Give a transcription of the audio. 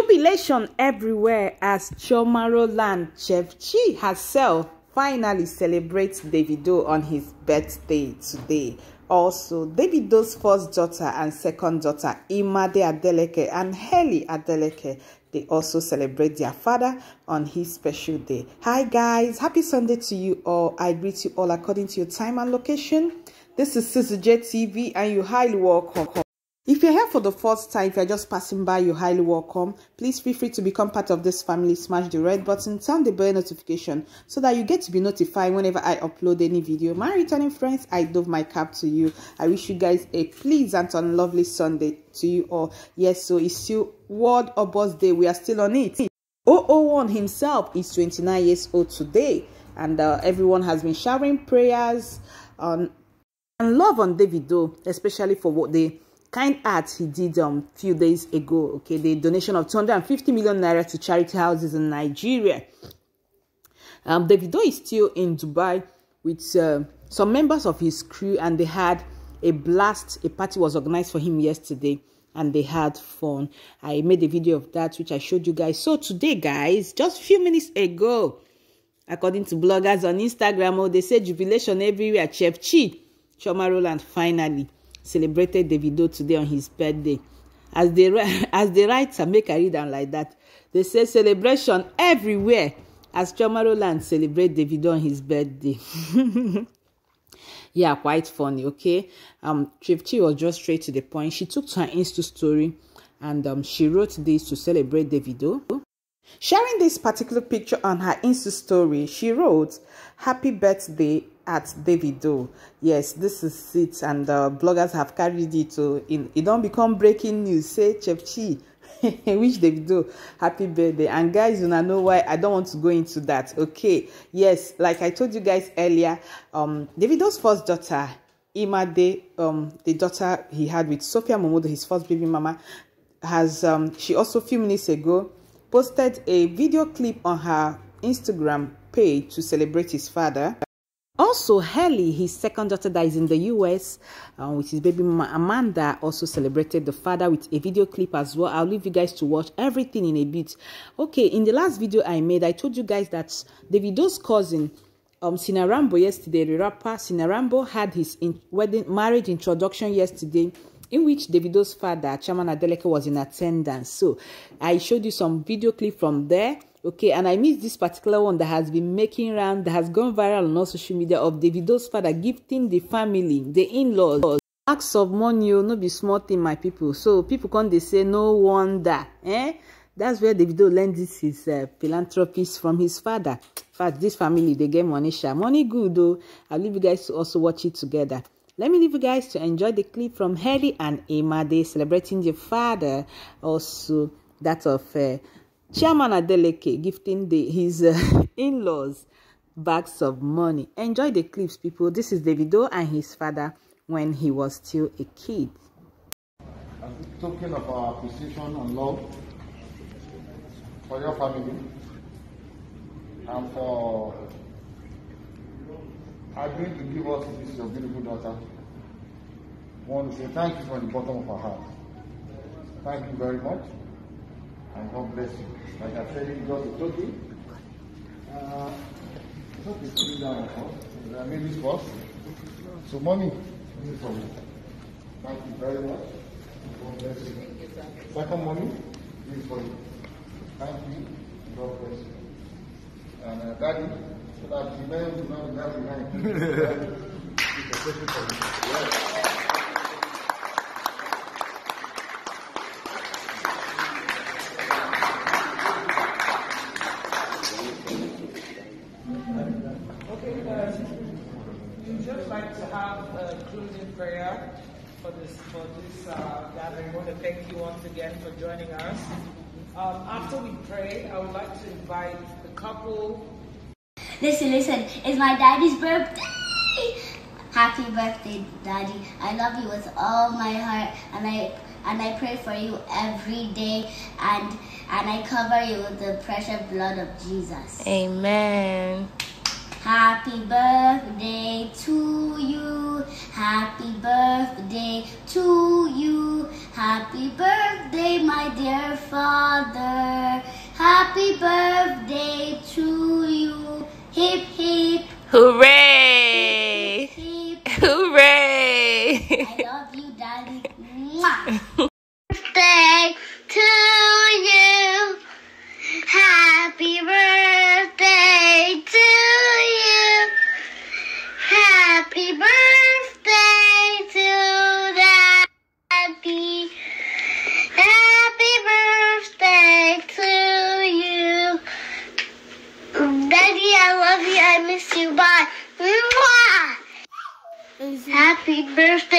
Jubilation everywhere as Chioma Land Chef Chi herself finally celebrates Davido on his birthday today. Also, Davido's first daughter and second daughter, Imade Adeleke and Heli Adeleke, they also celebrate their father on his special day. Hi guys, happy Sunday to you all. I greet you all according to your time and location. This is CCJ TV and you highly welcome. If you're here for the first time, if you're just passing by, you're highly welcome. Please feel free to become part of this family. Smash the red button, turn the bell notification so that you get to be notified whenever I upload any video. My returning friends, I dove my cap to you. I wish you guys a pleasant and lovely Sunday to you all. Yes, so it's still World OBO's Day. We are still on it. 001 himself is 29 years old today. And uh, everyone has been showering prayers on, and love on Davido, especially for what they kind act he did um few days ago okay the donation of 250 million naira to charity houses in nigeria. Um davido is still in dubai with uh, some members of his crew and they had a blast. A party was organized for him yesterday and they had fun. I made a video of that which i showed you guys. So today guys just a few minutes ago according to bloggers on instagram oh they say jubilation everywhere chef chi Chioma Rowland finally celebrated Davido today on his birthday. As they as they write and make a read down like that, they say celebration everywhere as Chomaroland celebrate Davido on his birthday. yeah, quite funny. Okay, um, Tripchi was just straight to the point. She took to her Insta story and um, she wrote this to celebrate Davido. Sharing this particular picture on her Insta story, she wrote, Happy birthday at Davido. Yes, this is it, and uh, bloggers have carried it to in it don't become breaking news. Say Chef Chi, wish Davido happy birthday. And guys, you know why I don't want to go into that. Okay, yes, like I told you guys earlier, um, Davido's first daughter, Imade, um, the daughter he had with Sophia Momodu, his first baby mama, has um, she also a few minutes ago posted a video clip on her Instagram page to celebrate his father. Also, Hailey, his second daughter that is in the US uh, with his baby mama Amanda, also celebrated the father with a video clip as well. I'll leave you guys to watch everything in a bit. Okay, in the last video I made, I told you guys that Davido's cousin, um, Sina Rambo, yesterday, the rapper Sina Rambo had his in wedding marriage introduction yesterday in which Davido's father, Chairman Adeleke, was in attendance. So I showed you some video clip from there okay and i missed this particular one that has been making round that has gone viral on all social media of davido's father gifting the family the in-laws. Acts of money oh, no be small thing my people. So people come dey say no wonder. Eh? That's where davido learn this his uh, philanthropist from his father. In fact this family dey get money sha. Money good oh. i'll leave you guys to also watch it together. Let me leave you guys to enjoy the clip from Hailey and Imade celebrating the father also that of uh, Chairman Adeleke gifting the, his uh, in-laws bags of money. Enjoy the clips, people. This is Davido and his father when he was still a kid. As a token of our appreciation and love for your family and for agreeing to give us this your beautiful daughter, I want to say thank you from the bottom of our heart. Thank you very much and God bless you. Like I said, it just a token. Uh, just a sitting down first. I made this first. So, money, this is for you. Thank you very much. God bless you. Second money, this is for you. Thank you. God bless you. And uh, Daddy, so that you know you know that behind. It's a question for you. Yes. Prayer for this for this uh, gathering. I want to thank you once again for joining us. Um, after we pray, I would like to invite the couple. Listen, listen, it's my daddy's birthday. Happy birthday, Daddy. I love you with all my heart, and I and I pray for you every day, and and I cover you with the precious blood of Jesus. Amen. Happy birthday to you. Happy birthday to you. Happy birthday, my dear father. Happy birthday to you. Hip hip Hooray! Birthday,